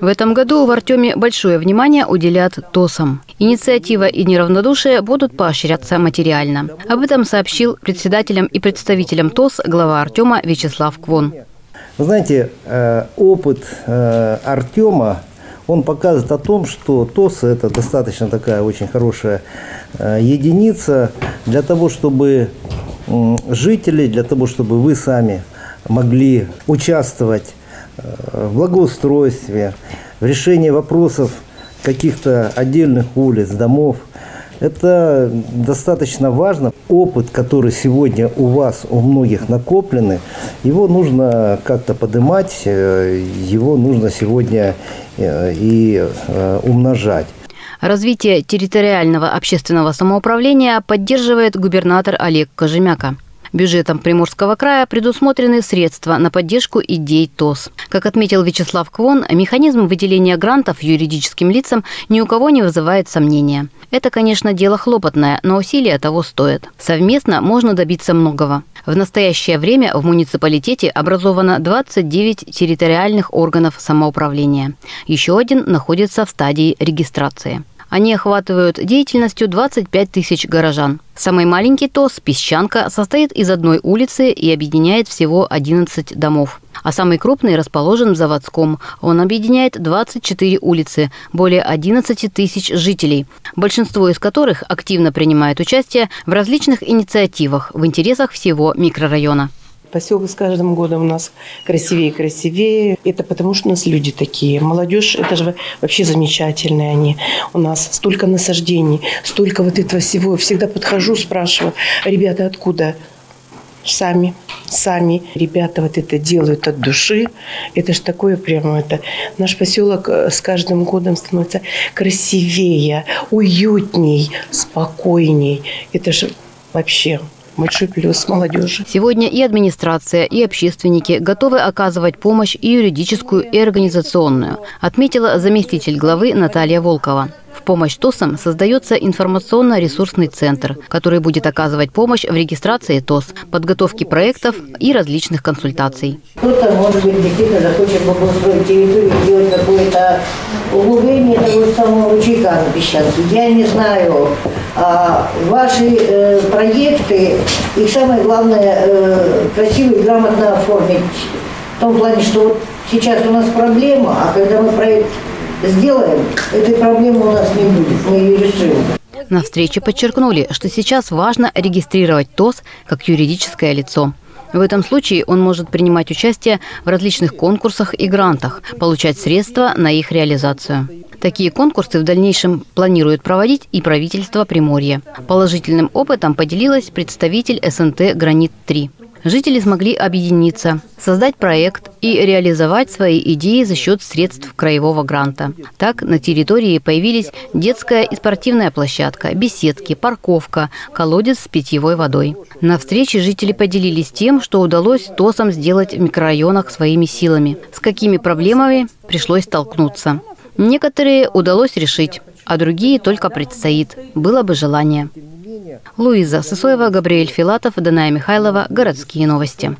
В этом году в Артеме большое внимание уделят ТОСам. Инициатива и неравнодушие будут поощряться материально. Об этом сообщил председателям и представителям ТОС глава Артема Вячеслав Квон. Вы знаете, э, опыт э, Артема, он показывает о том, что ТОС – это достаточно такая очень хорошая э, единица для того, чтобы жители, для того, чтобы вы сами могли участвовать в благоустройстве, в решении вопросов каких-то отдельных улиц, домов. Это достаточно важно. Опыт, который сегодня у вас, у многих накоплены, его нужно как-то поднимать, э, его нужно сегодня э, и э, умножать. Развитие территориального общественного самоуправления поддерживает губернатор Олег Кожемяка. Бюджетом Приморского края предусмотрены средства на поддержку идей ТОС. Как отметил Вячеслав Квон, механизм выделения грантов юридическим лицам ни у кого не вызывает сомнения. Это, конечно, дело хлопотное, но усилия того стоят. Совместно можно добиться многого. В настоящее время в муниципалитете образовано 29 территориальных органов самоуправления. Еще один находится в стадии регистрации. Они охватывают деятельностью 25 тысяч горожан. Самый маленький ТОС, Песчанка, состоит из одной улицы и объединяет всего 11 домов. А самый крупный расположен в Заводском. Он объединяет 24 улицы, более 11 тысяч жителей, большинство из которых активно принимает участие в различных инициативах в интересах всего микрорайона. Поселок с каждым годом у нас красивее и красивее. Это потому, что у нас люди такие. Молодежь, это же вообще замечательные они. У нас столько насаждений, столько вот этого всего. Всегда подхожу, спрашиваю, ребята, откуда? Сами, сами ребята вот это делают от души. Это ж такое прямо это. Наш поселок э, с каждым годом становится красивее, уютней, спокойней. Это же вообще большой плюс молодежи. Сегодня и администрация, и общественники готовы оказывать помощь и юридическую, и организационную, отметила заместитель главы Наталья Волкова. В помощь ТОСам создается информационно-ресурсный центр, который будет оказывать помощь в регистрации ТОС, подготовке проектов и различных консультаций. Кто-то, может быть, действительно захочет благоустроить территорию, сделать какое-то углубление того песчанке. Я не знаю. А ваши э, проекты, их самое главное, э, красиво и грамотно оформить. В том плане, что вот сейчас у нас проблема, а когда мы проект сделаем, этой проблемы у нас не будет, мы ее решим. На встрече подчеркнули, что сейчас важно регистрировать ТОС как юридическое лицо. В этом случае он может принимать участие в различных конкурсах и грантах, получать средства на их реализацию. Такие конкурсы в дальнейшем планирует проводить и правительство Приморья. Положительным опытом поделилась представитель СНТ «Гранит-3». Жители смогли объединиться, создать проект и реализовать свои идеи за счет средств краевого гранта. Так, на территории появились детская и спортивная площадка, беседки, парковка, колодец с питьевой водой. На встрече жители поделились тем, что удалось ТОСам сделать в микрорайонах своими силами, с какими проблемами пришлось столкнуться. Некоторые удалось решить, а другие только предстоит. Было бы желание. Луиза Сысоева, Габриэль Филатов, Даная Михайлова. Городские новости.